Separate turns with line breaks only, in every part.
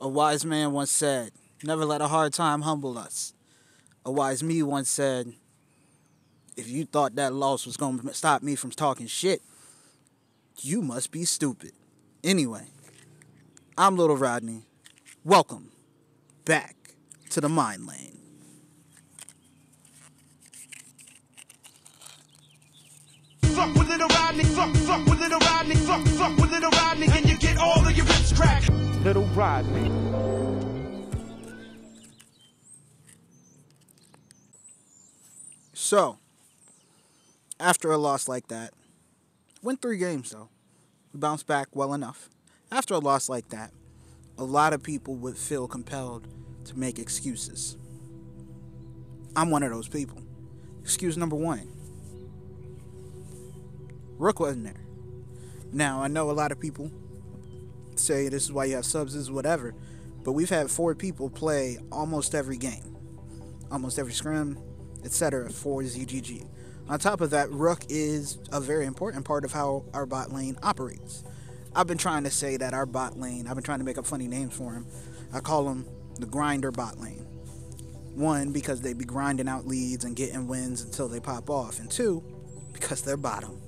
A wise man once said, Never let a hard time humble us. A wise me once said, If you thought that loss was going to stop me from talking shit, you must be stupid. Anyway, I'm Little Rodney. Welcome back to the Mind Lane.
Fuck with little Rodney, fuck, fuck with little Rodney, fuck, fuck with little Rodney, and you
Little Rodney.
So, after a loss like that, win three games though. We bounced back well enough. After a loss like that, a lot of people would feel compelled to make excuses. I'm one of those people. Excuse number one Rook wasn't there. Now, I know a lot of people say this is why you have subs, is whatever, but we've had four people play almost every game, almost every scrim, etc. for ZGG. On top of that, Rook is a very important part of how our bot lane operates. I've been trying to say that our bot lane, I've been trying to make up funny names for him. I call him the grinder bot lane. One, because they be grinding out leads and getting wins until they pop off. And two, because they're bottom.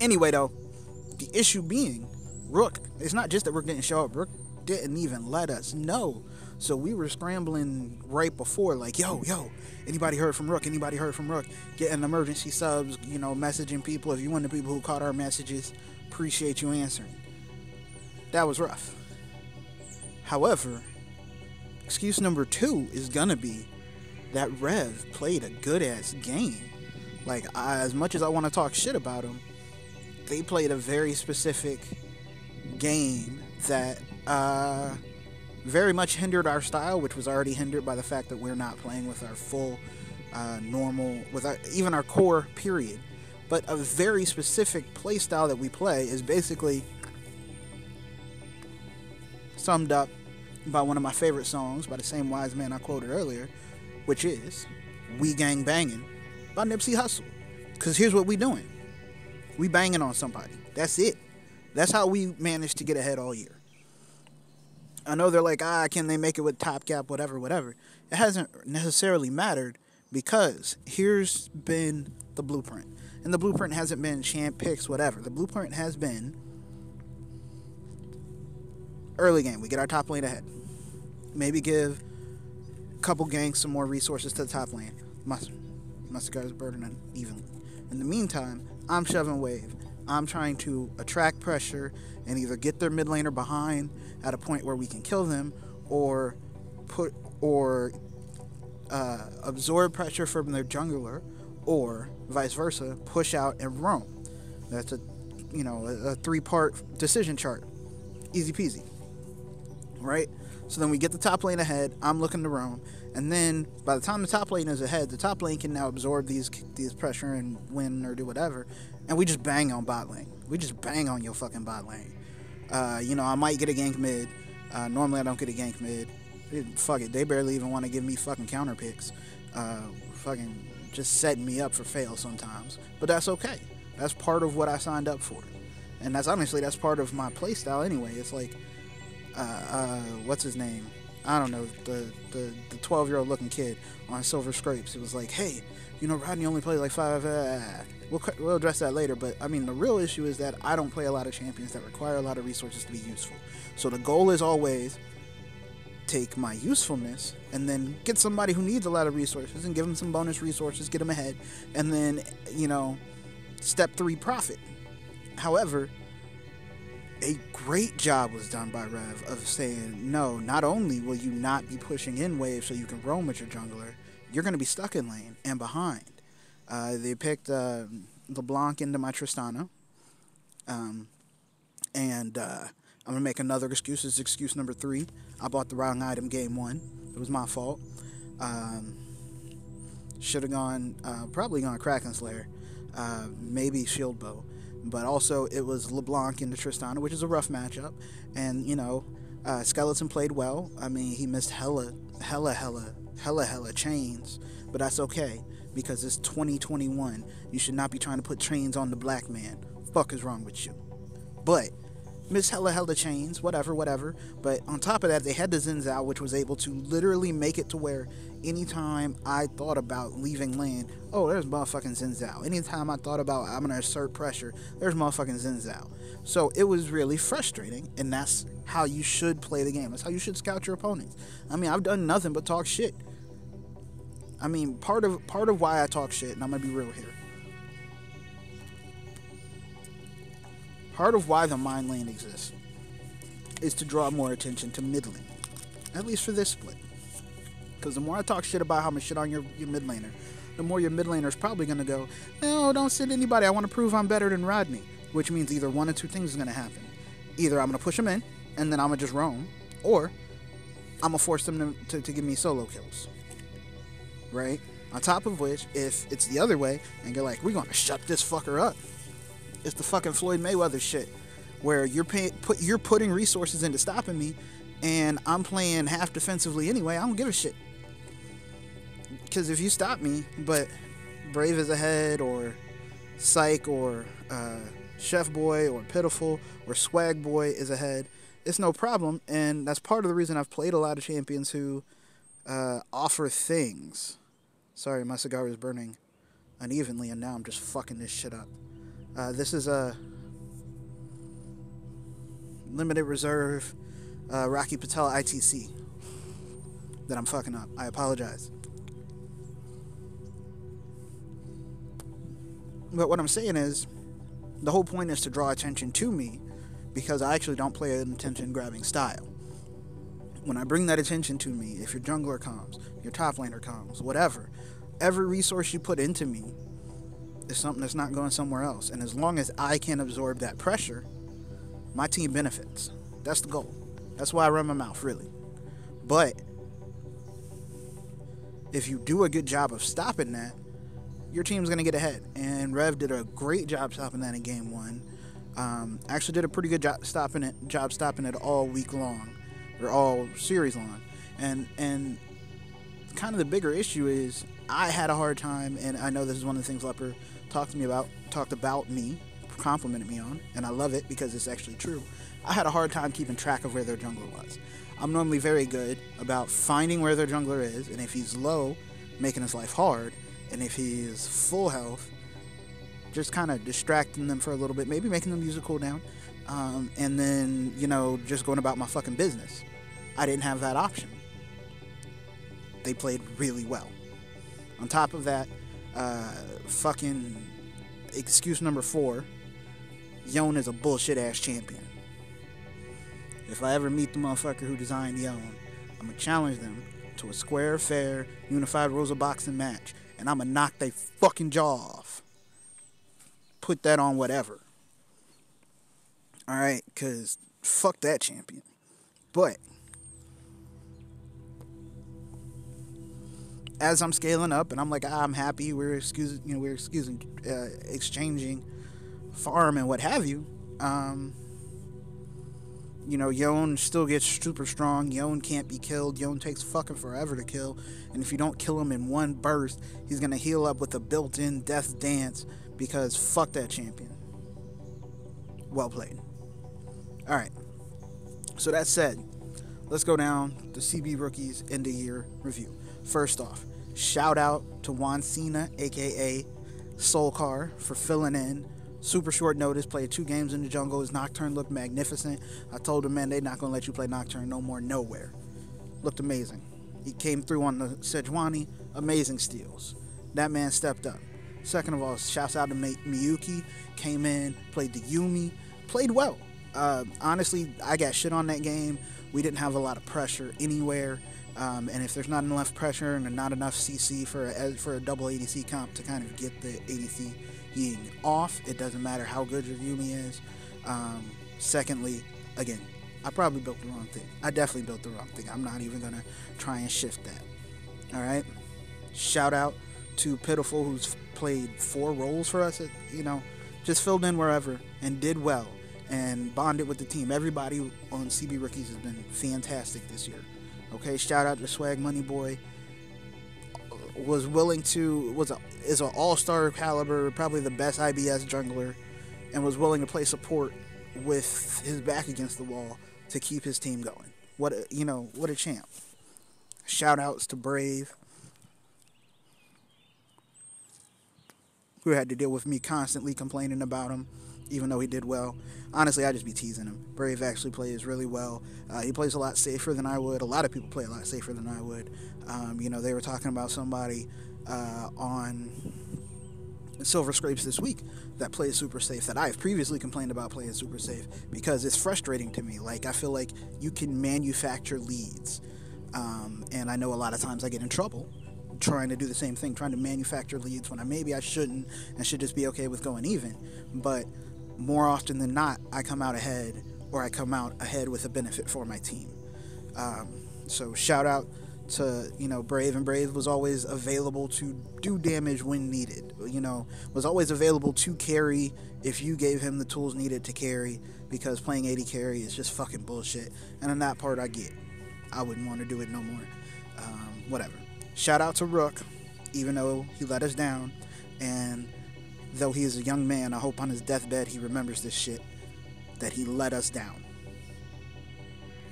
Anyway, though, the issue being, Rook, it's not just that Rook didn't show up, Rook didn't even let us know. So we were scrambling right before, like, yo, yo, anybody heard from Rook? Anybody heard from Rook? Getting emergency subs, you know, messaging people. If you're one of the people who caught our messages, appreciate you answering. That was rough. However, excuse number two is gonna be that Rev played a good ass game. Like, I, as much as I want to talk shit about him, they played a very specific game that uh, very much hindered our style, which was already hindered by the fact that we're not playing with our full uh, normal, with our, even our core period. But a very specific play style that we play is basically summed up by one of my favorite songs by the same wise man I quoted earlier, which is "We Gang Bangin" by Nipsey Hussle. Because here's what we doing: we banging on somebody. That's it. That's how we managed to get ahead all year. I know they're like, ah, can they make it with Top Cap, whatever, whatever. It hasn't necessarily mattered because here's been the blueprint. And the blueprint hasn't been champ picks, whatever. The blueprint has been early game. We get our top lane ahead. Maybe give a couple gangs some more resources to the top lane. Must must guys burden evenly. In the meantime, I'm shoving wave. I'm trying to attract pressure and either get their mid laner behind at a point where we can kill them, or put or uh, absorb pressure from their jungler, or vice versa, push out and roam. That's a you know a, three part decision chart, easy peasy. Right. So then we get the top lane ahead. I'm looking to roam, and then by the time the top lane is ahead, the top lane can now absorb these these pressure and win or do whatever, and we just bang on bot lane. We just bang on your fucking bot lane. Uh, you know, I might get a gank mid. Uh, normally, I don't get a gank mid. Fuck it, they barely even want to give me fucking counter picks. Uh, fucking just setting me up for fail sometimes. But that's okay. That's part of what I signed up for, and that's honestly that's part of my playstyle anyway. It's like, uh, uh, what's his name? I don't know the the the 12 year old looking kid on Silver Scrapes. It was like, hey, you know, Rodney only plays like five. Uh, we'll we'll address that later. But I mean, the real issue is that I don't play a lot of champions that require a lot of resources to be useful. So the goal is always take my usefulness and then get somebody who needs a lot of resources and give them some bonus resources, get them ahead, and then you know, step three profit. However, a great job was done by Rev of saying, no, not only will you not be pushing in waves so you can roam with your jungler, you're going to be stuck in lane and behind. Uh, they picked uh, LeBlanc into my Tristana. Um, and uh, I'm going to make another excuse. Is excuse number three. I bought the wrong item game one. It was my fault. Um, Should have gone, uh, probably gone Kraken Slayer. Uh, maybe Shield Bow but also it was LeBlanc into Tristana, which is a rough matchup. And you know, uh, Skeleton played well. I mean, he missed hella, hella, hella, hella, hella chains, but that's okay because it's 2021. You should not be trying to put chains on the black man. Fuck is wrong with you? But Miss hella held the chains, whatever, whatever. But on top of that, they had the Xin Zhao, which was able to literally make it to where anytime I thought about leaving lane, oh, there's motherfucking Xin Zhao. Anytime I thought about I'm gonna assert pressure, there's motherfucking Xin Zhao. So it was really frustrating, and that's how you should play the game. That's how you should scout your opponents. I mean, I've done nothing but talk shit. I mean, part of part of why I talk shit, and I'm gonna be real here. Part of why the mind lane exists is to draw more attention to mid lane, at least for this split. Because the more I talk shit about how much shit on your, your mid laner, the more your mid laner is probably gonna go, no, don't send anybody. I want to prove I'm better than Rodney. Which means either one or two things is gonna happen. Either I'm gonna push him in, and then I'm gonna just roam, or I'm gonna force them to, to, to give me solo kills. Right? On top of which, if it's the other way, and you're like, we're gonna shut this fucker up. It's the fucking Floyd Mayweather shit, where you're pay, put you're putting resources into stopping me, and I'm playing half defensively anyway. I don't give a shit. Because if you stop me, but Brave is ahead, or Psych, or uh, Chef Boy, or Pitiful, or Swag Boy is ahead, it's no problem. And that's part of the reason I've played a lot of champions who uh, offer things. Sorry, my cigar is burning unevenly, and now I'm just fucking this shit up. Uh, this is a limited reserve uh, Rocky Patel ITC that I'm fucking up. I apologize. But what I'm saying is, the whole point is to draw attention to me because I actually don't play an attention grabbing style. When I bring that attention to me, if your jungler comes, your top laner comes, whatever, every resource you put into me something that's not going somewhere else. And as long as I can absorb that pressure, my team benefits. That's the goal. That's why I run my mouth, really. But if you do a good job of stopping that, your team's going to get ahead. And Rev did a great job stopping that in game one. Um, actually, did a pretty good job stopping it. Job stopping it all week long, or all series long. And and kind of the bigger issue is I had a hard time, and I know this is one of the things Leper talked to me about, talked about me, complimented me on, and I love it because it's actually true. I had a hard time keeping track of where their jungler was. I'm normally very good about finding where their jungler is, and if he's low, making his life hard, and if he's full health, just kind of distracting them for a little bit, maybe making them use a cooldown, um, and then, you know, just going about my fucking business. I didn't have that option. They played really well. On top of that, uh, fucking excuse number four, Yone is a bullshit ass champion. If I ever meet the motherfucker who designed Yone, I'm gonna challenge them to a square, fair, unified rules of boxing match, and I'm gonna knock their fucking jaw off. Put that on whatever. Alright, cause fuck that champion. But as I'm scaling up, and I'm like, ah, I'm happy. We're excusing, you know, we're excusing, uh, exchanging farm and what have you. Um, you know, Yone still gets super strong. Yone can't be killed. Yone takes fucking forever to kill. And if you don't kill him in one burst, he's gonna heal up with a built-in death dance because fuck that champion. Well played. All right. So that said, let's go down the CB rookies end of year review. First off, Shout out to Juan Cena, aka Soulcar, for filling in. Super short notice, played two games in the jungle. His Nocturne looked magnificent. I told him, man, they're not gonna let you play Nocturne no more, nowhere. Looked amazing. He came through on the Sejuani, amazing steals. That man stepped up. Second of all, shouts out to Miyuki, came in, played the Yuumi, played well. Uh, honestly, I got shit on that game. We didn't have a lot of pressure anywhere. Um, and if there's not enough pressure and not enough CC for a, for a double ADC comp to kind of get the ADC being off, it doesn't matter how good your Yuumi is. Um, secondly, again, I probably built the wrong thing. I definitely built the wrong thing. I'm not even gonna try and shift that. All right. Shout out to Pitiful, who's played four roles for us. You know, just filled in wherever and did well and bonded with the team. Everybody on CB Rookies has been fantastic this year. Okay, shout out to Swag Money Boy. Was willing to was a is an all star caliber, probably the best IBS jungler, and was willing to play support with his back against the wall to keep his team going. What a, you know, what a champ. Shout outs to Brave, who had to deal with me constantly complaining about him, even though he did well. Honestly, I'd just be teasing him. Brave actually plays really well. Uh, he plays a lot safer than I would. A lot of people play a lot safer than I would. Um, you know, they were talking about somebody uh, on Silver Scrapes this week that plays super safe that I've previously complained about playing super safe because it's frustrating to me. Like, I feel like you can manufacture leads. Um, and I know a lot of times I get in trouble trying to do the same thing, trying to manufacture leads when I maybe I shouldn't and should just be okay with going even. But more often than not, I come out ahead or I come out ahead with a benefit for my team. Um, so shout out to you know Brave and Brave was always available to do damage when needed. You know was always available to carry if you gave him the tools needed to carry because playing AD carry is just fucking bullshit. And on that part I get. I wouldn't want to do it no more. Um, whatever. Shout out to Rook, even though he let us down, and though he is a young man, I hope on his deathbed he remembers this shit that he let us down.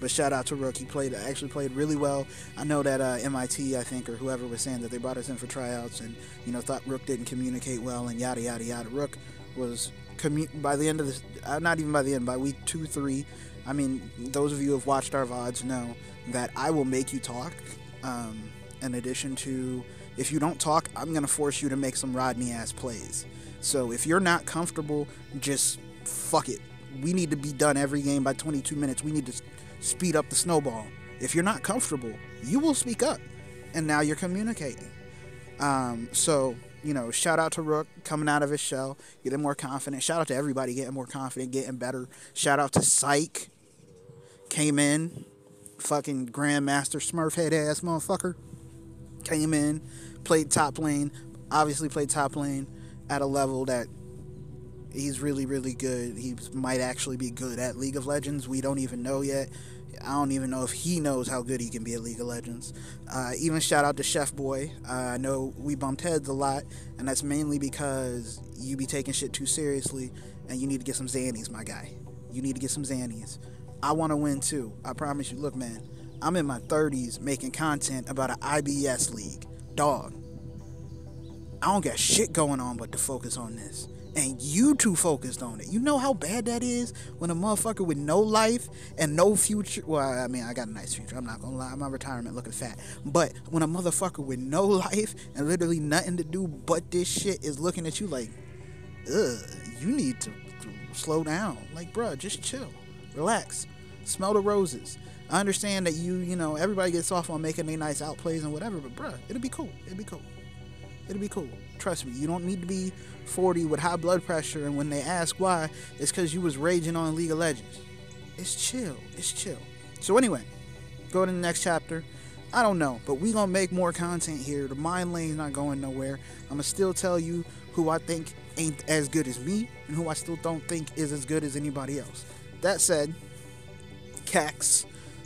But shout out to Rook. He played actually played really well. I know that uh, MIT, I think, or whoever was saying that they brought us in for tryouts and you know thought Rook didn't communicate well and yada yada yada. Rook was commu- by the end of this, uh, not even by the end, by week two three. I mean, those of you who have watched our vods know that I will make you talk. Um, in addition to, if you don't talk, I'm gonna force you to make some Rodney ass plays. So if you're not comfortable, just fuck it. We need to be done every game by 22 minutes. We need to speed up the snowball. If you're not comfortable, you will speak up, and now you're communicating. Um, so you know, shout out to Rook coming out of his shell, getting more confident. Shout out to everybody getting more confident, getting better. Shout out to Psych, came in, fucking Grandmaster Smurf head ass motherfucker, came in, played top lane. Obviously played top lane at a level that he's really really good. He might actually be good at League of Legends. We don't even know yet. I don't even know if he knows how good he can be at League of Legends. Uh, even shout out to Chef Boy. Uh, I know we bumped heads a lot, and that's mainly because you be taking shit too seriously, and you need to get some Xannies, my guy. You need to get some Xannies. I want to win too. I promise you. Look, man, I'm in my 30s making content about an IBS league. Dog. I don't got shit going on but to focus on this and you too focused on it. You know how bad that is when a motherfucker with no life and no future. Well, I mean, I got a nice future. I'm not gonna lie. My retirement looking fat. But when a motherfucker with no life and literally nothing to do but this shit is looking at you like, ugh, you need to, slow down. Like, bruh, just chill, relax, smell the roses. I understand that you, you know, everybody gets off on making their nice outplays and whatever, but bruh, it'll be cool. It'll be cool. It'll be cool. Trust me, you don't need to be 40 with high blood pressure, and when they ask why, it's because you was raging on League of Legends. It's chill. It's chill. So anyway, go to the next chapter. I don't know, but we gonna make more content here. The mind lane's not going nowhere. I'm gonna still tell you who I think ain't as good as me, and who I still don't think is as good as anybody else. That said, Cax,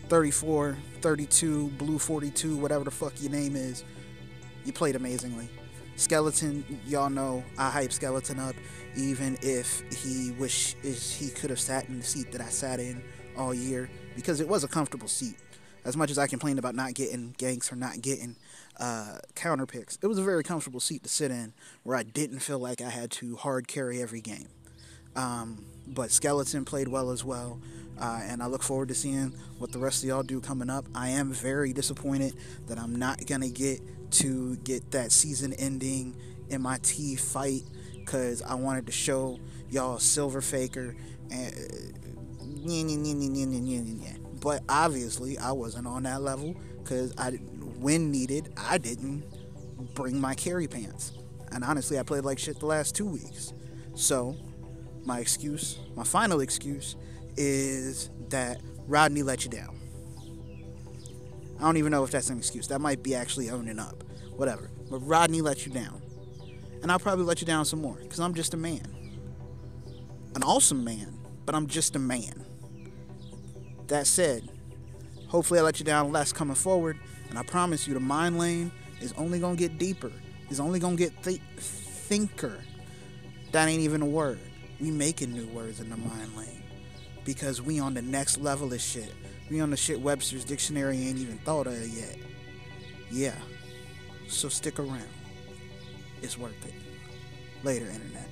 34, 32, Blue 42, whatever the fuck your name is, you played amazingly. Skeleton, y'all know I hype Skeleton up, even if he wish is he could have sat in the seat that I sat in all year because it was a comfortable seat. As much as I complained about not getting ganks or not getting uh, counter picks, it was a very comfortable seat to sit in where I didn't feel like I had to hard carry every game. Um, but Skeleton played well as well. Uh, and I look forward to seeing what the rest of y'all do coming up. I am very disappointed that I'm not gonna get to get that season ending MIT fight because I wanted to show y'all Silver Faker and uh, but obviously I wasn't on that level because I when needed I didn't bring my carry pants. And honestly I played like shit the last two weeks. So my excuse my final excuse is that Rodney let you down I don't even know if that's an excuse. That might be actually owning up. Whatever. But Rodney let you down. And I'll probably let you down some more because I'm just a man. An awesome man, but I'm just a man. That said, hopefully I let you down less coming forward. And I promise you, the mind lane is only going to get deeper. It's only going to get th- thinker. That ain't even a word. We making new words in the mind lane. Because we on the next level of shit. We on the shit Webster's dictionary ain't even thought of yet. Yeah. So stick around. It's worth it. Later, internet.